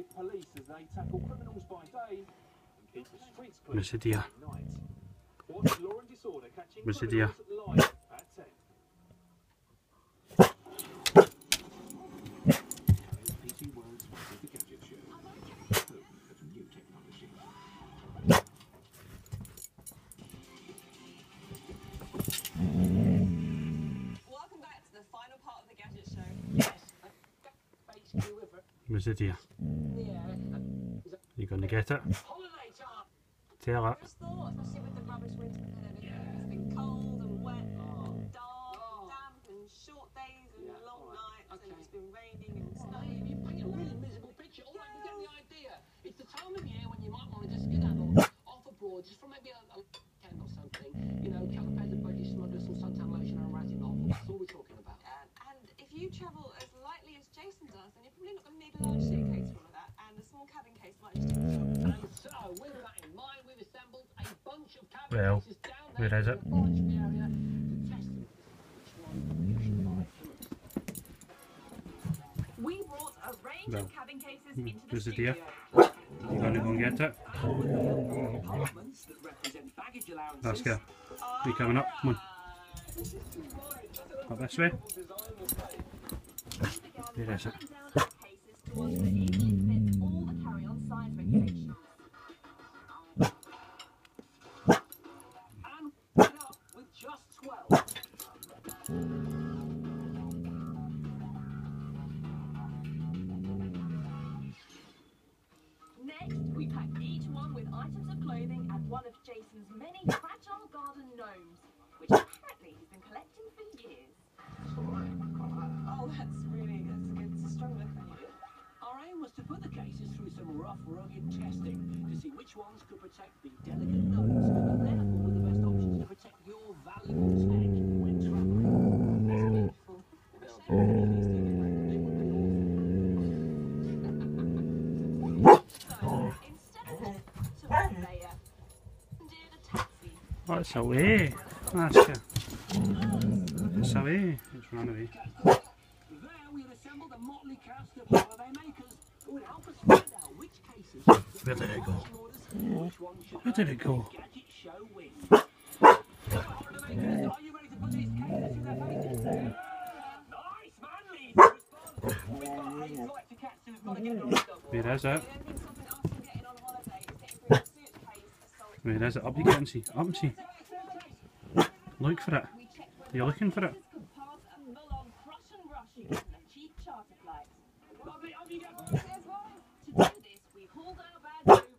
with police as they tackle criminals by day and keep the streets clean Residia. at night. Watch Law and Disorder catching Residia. criminals live at 10. PT with it. Yeah. You gonna get it? Tell it. Just maybe a, a weekend or something. You know, couple of pairs of budgie smugglers, some suntan lotion, and a ratty novel. That's all we're talking about. And, and if you travel as lightly as Jason does, then you're probably not going to need a large suitcase for all of that, and a small cabin case might just do the job. And so, with that in mind, we've assembled a bunch of cabin Well, cases down where there is in it? the laboratory area to test them. Which one you should buy the most. We brought a range Well, of cabin cases hmm. into the Residia. studio. You gonna go and get it? Compartments that represent baggage allowances. Let's go. You coming up? Come on. Up this way. Where is it? cases cases through some rough, rugged testing to see which ones could protect the delicate notes and therefore were the best options to protect your valuable tech when traveling. So, instead of to conveyor, did a taxi. What's away? That's. It's away. It's run away. There we assembled a motley cast of Where did it go? Where did it go? Weer is het. Weer is het. Up you can see. Up and see. Look for it. You're looking for it. this, we hold our badges.